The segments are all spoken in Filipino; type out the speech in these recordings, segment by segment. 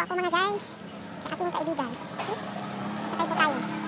ako mga guys sa aking kaibigan. Okay? Sakay po tayo.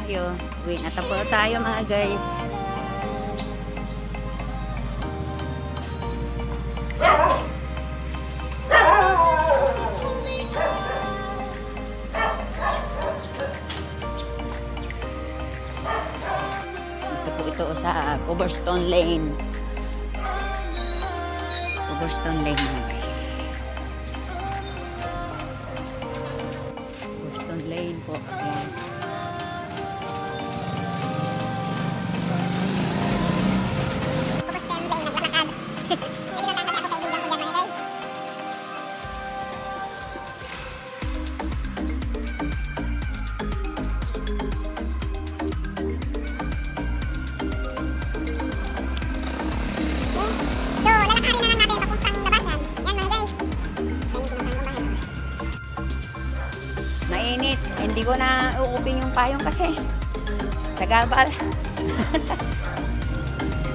Tayo. Uwi na tapo tayo mga guys. Ito po ito sa Coverstone Lane. Coverstone Lane mga guys. Ko na uupin yung payong kasi. Sagabal.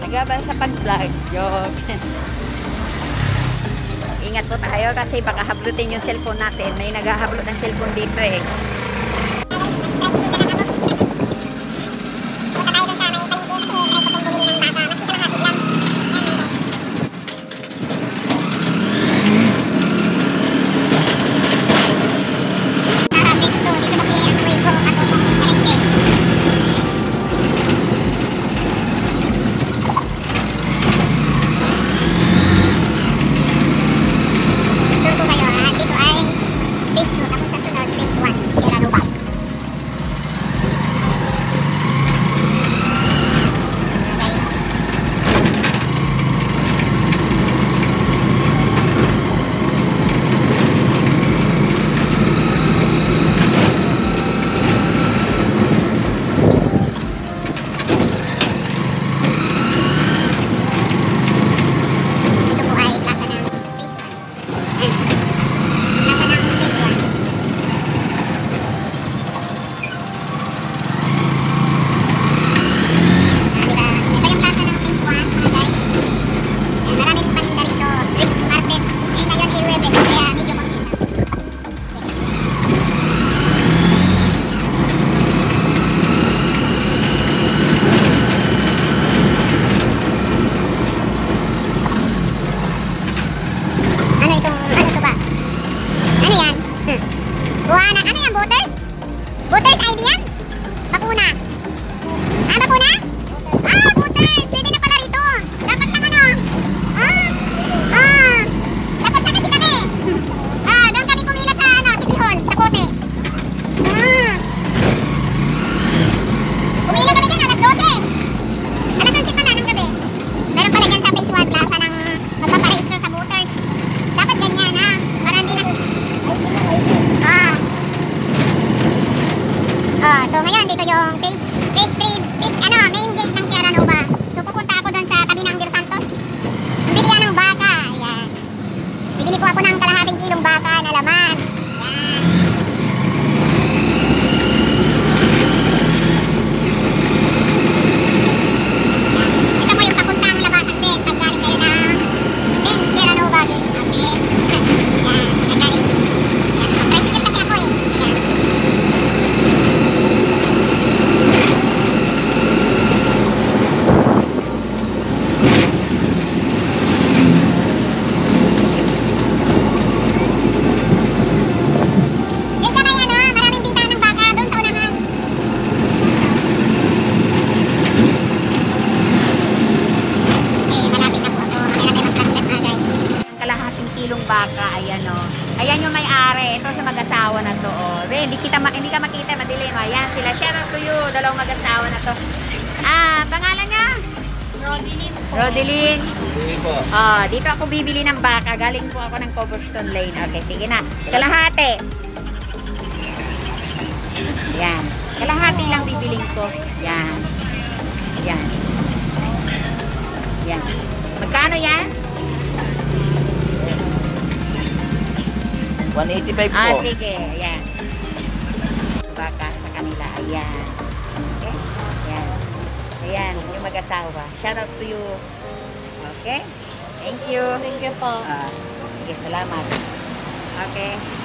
Sagabal sa pag-vlog. Joke. Ingat po tayo kasi baka hablutin yung cellphone natin. May naghahablot ng cellphone dito eh. yung face, face, face, face, ano, main gate ng Kiara Ayan yung may-ari. Ito sa mag-asawa na to. Oh. Re, hindi, kita, hindi ka makita, madilim. Ayan sila. Shout out to you. Dalawang mag-asawa na to. Ah, pangalan niya? Rodelin po. Rodeline. Ah, dito ako bibili ng baka. Galing po ako ng Cobblestone Lane. Okay, sige na. Kalahati. Yan. Kalahati lang bibiling ko. Yan. Yan. Yan. Magkano yan? 185 po. Ah, sige. Ayan. Baka sa kanila. Ayan. Okay? Ayan. Ayan. Yung mag-asawa. Shout out to you. Okay? Thank you. Thank you po. Ah, sige, salamat. Okay.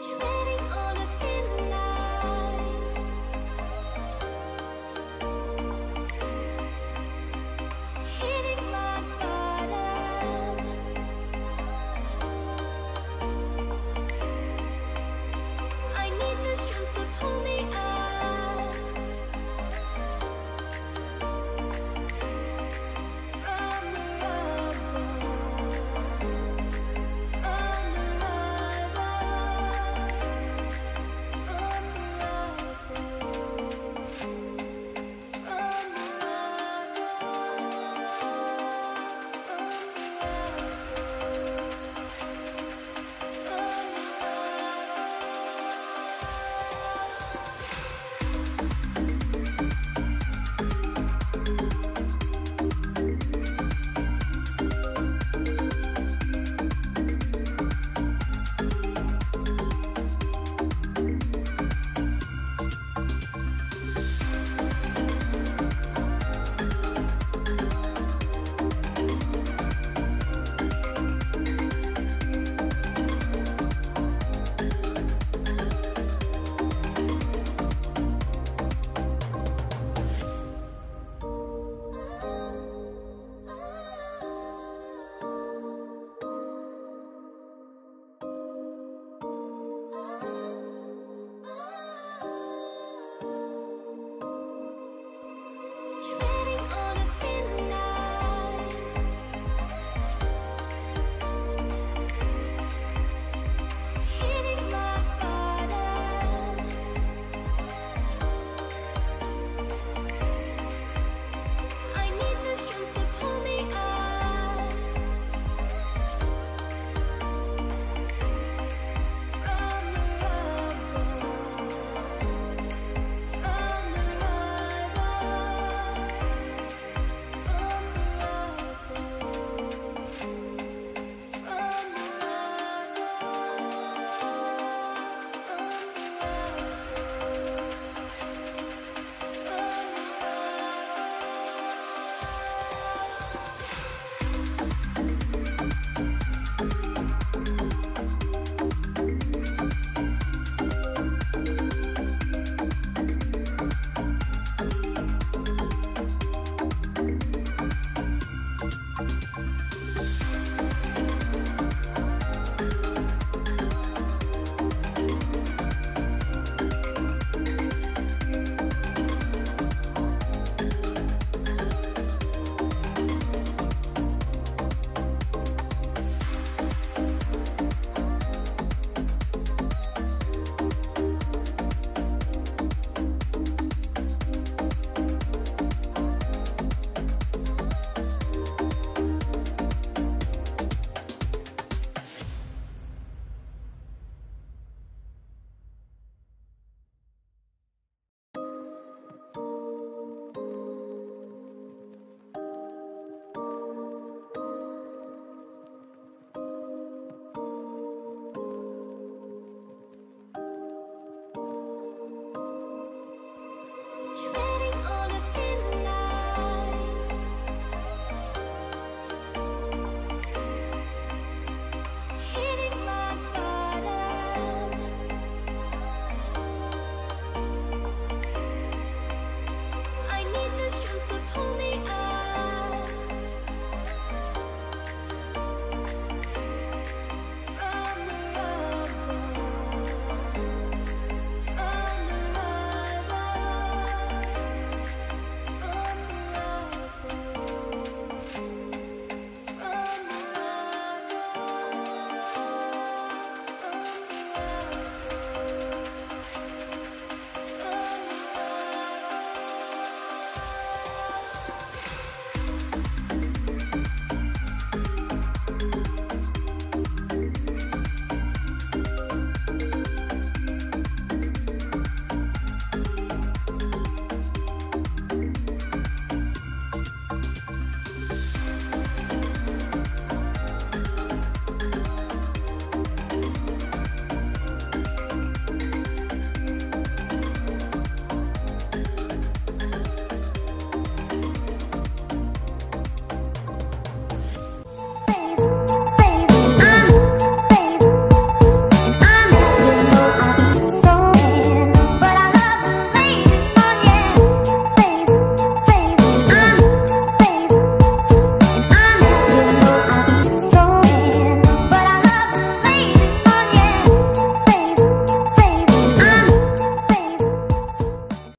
dream. Try